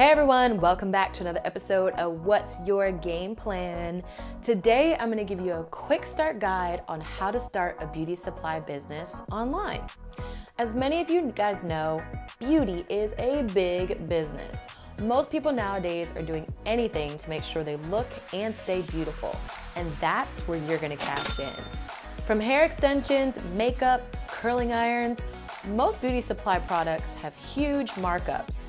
Hey everyone, welcome back to another episode of What's Your Game Plan? Today I'm going to give you a quick start guide on how to start a beauty supply business online. As many of you guys know, beauty is a big business. Most people nowadays are doing anything to make sure they look and stay beautiful, and that's where you're going to cash in. From hair extensions, makeup, curling irons, most beauty supply products have huge markups.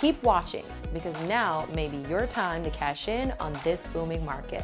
Keep watching because now may be your time to cash in on this booming market.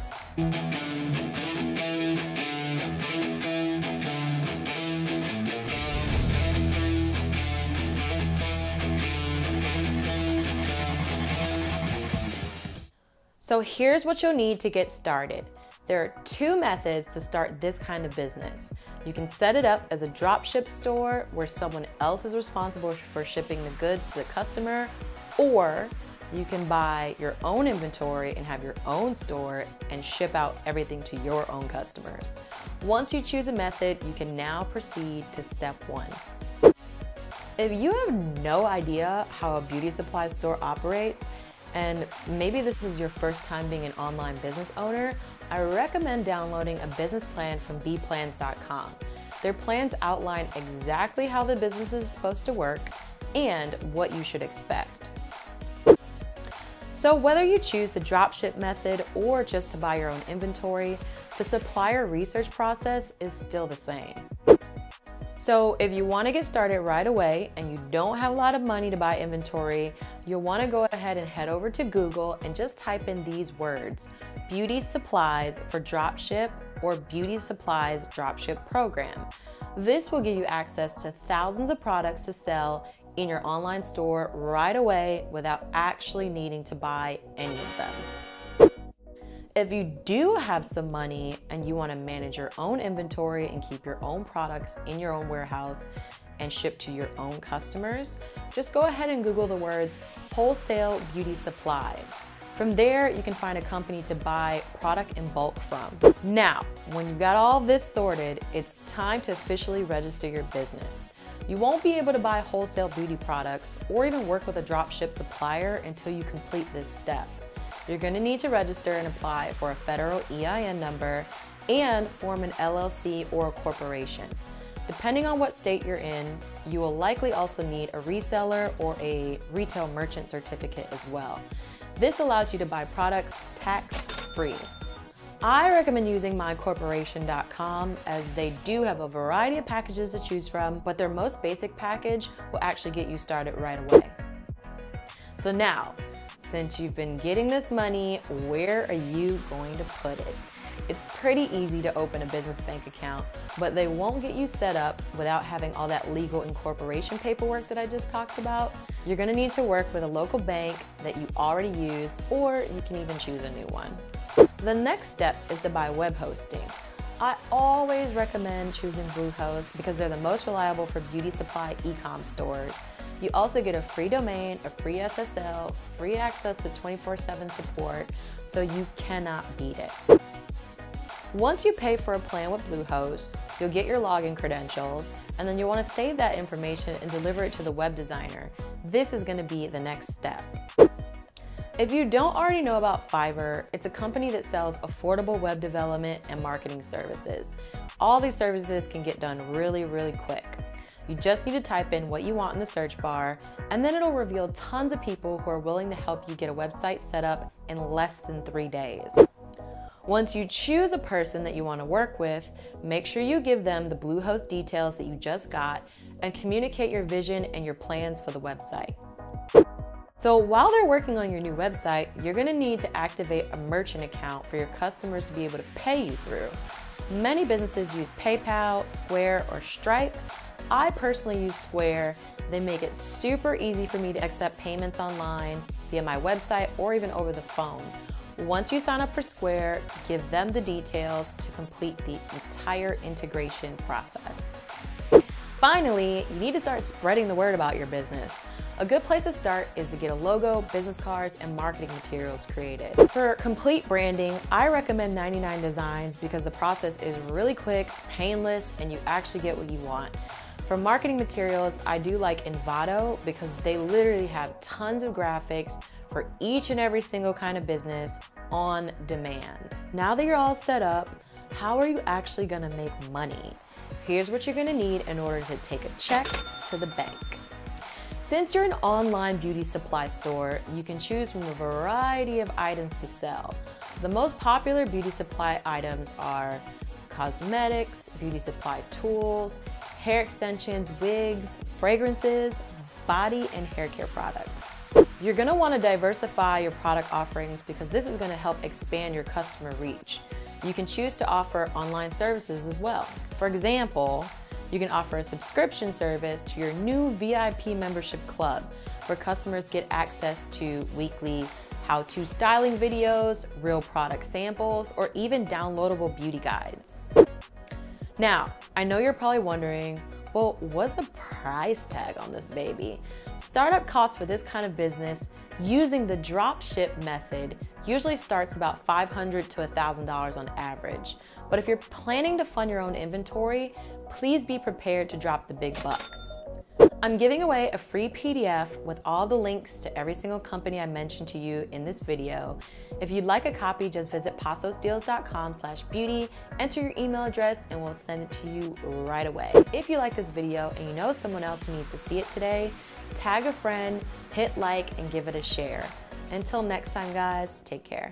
So here's what you'll need to get started. There are two methods to start this kind of business. You can set it up as a dropship store where someone else is responsible for shipping the goods to the customer, or you can buy your own inventory and have your own store and ship out everything to your own customers. Once you choose a method, you can now proceed to step one. If you have no idea how a beauty supply store operates, and maybe this is your first time being an online business owner, I recommend downloading a business plan from bplans.com. Their plans outline exactly how the business is supposed to work and what you should expect. So whether you choose the dropship method or just to buy your own inventory, the supplier research process is still the same. So if you want to get started right away and you don't have a lot of money to buy inventory, you'll want to go ahead and head over to Google and just type in these words, beauty supplies for dropship or beauty supplies dropship program. This will give you access to thousands of products to sell in your online store right away without actually needing to buy any of them. If you do have some money and you want to manage your own inventory and keep your own products in your own warehouse and ship to your own customers, just go ahead and Google the words wholesale beauty supplies. From there, you can find a company to buy product in bulk from. Now, when you've got all this sorted, it's time to officially register your business. You won't be able to buy wholesale beauty products or even work with a dropship supplier until you complete this step. You're going to need to register and apply for a federal EIN number and form an LLC or a corporation. Depending on what state you're in, you will likely also need a reseller or a retail merchant certificate as well. This allows you to buy products tax-free. I recommend using mycorporation.com as they do have a variety of packages to choose from, but their most basic package will actually get you started right away. So now, since you've been getting this money, where are you going to put it? It's pretty easy to open a business bank account, but they won't get you set up without having all that legal incorporation paperwork that I just talked about. You're gonna need to work with a local bank that you already use, or you can even choose a new one. The next step is to buy web hosting. I always recommend choosing Bluehost because they're the most reliable for beauty supply e-com stores. You also get a free domain, a free SSL, free access to 24-7 support, so you cannot beat it. Once you pay for a plan with Bluehost, you'll get your login credentials, and then you'll want to save that information and deliver it to the web designer. This is going to be the next step. If you don't already know about Fiverr, it's a company that sells affordable web development and marketing services. All these services can get done really, really quick. You just need to type in what you want in the search bar, and then it'll reveal tons of people who are willing to help you get a website set up in less than three days. Once you choose a person that you want to work with, make sure you give them the Bluehost details that you just got and communicate your vision and your plans for the website. So while they're working on your new website, you're going to need to activate a merchant account for your customers to be able to pay you through. Many businesses use PayPal, Square, or Stripe, I personally use Square. They make it super easy for me to accept payments online, via my website, or even over the phone. Once you sign up for Square, give them the details to complete the entire integration process. Finally, you need to start spreading the word about your business. A good place to start is to get a logo, business cards, and marketing materials created. For complete branding, I recommend 99 Designs because the process is really quick, painless, and you actually get what you want. For marketing materials, I do like Envato because they literally have tons of graphics, for each and every single kind of business on demand. Now that you're all set up, how are you actually gonna make money? Here's what you're gonna need in order to take a check to the bank. Since you're an online beauty supply store, you can choose from a variety of items to sell. The most popular beauty supply items are cosmetics, beauty supply tools, hair extensions, wigs, fragrances, body and hair care products. You're gonna wanna diversify your product offerings because this is gonna help expand your customer reach. You can choose to offer online services as well. For example, you can offer a subscription service to your new VIP membership club where customers get access to weekly how-to styling videos, real product samples, or even downloadable beauty guides. Now, I know you're probably wondering, well, what's the price tag on this baby? Startup costs for this kind of business using the dropship method usually starts about $500 to $1,000 on average. But if you're planning to fund your own inventory, please be prepared to drop the big bucks. I'm giving away a free PDF with all the links to every single company I mentioned to you in this video. If you'd like a copy, just visit pasosdeals.com slash beauty, enter your email address, and we'll send it to you right away. If you like this video and you know someone else who needs to see it today, tag a friend, hit like, and give it a share. Until next time, guys, take care.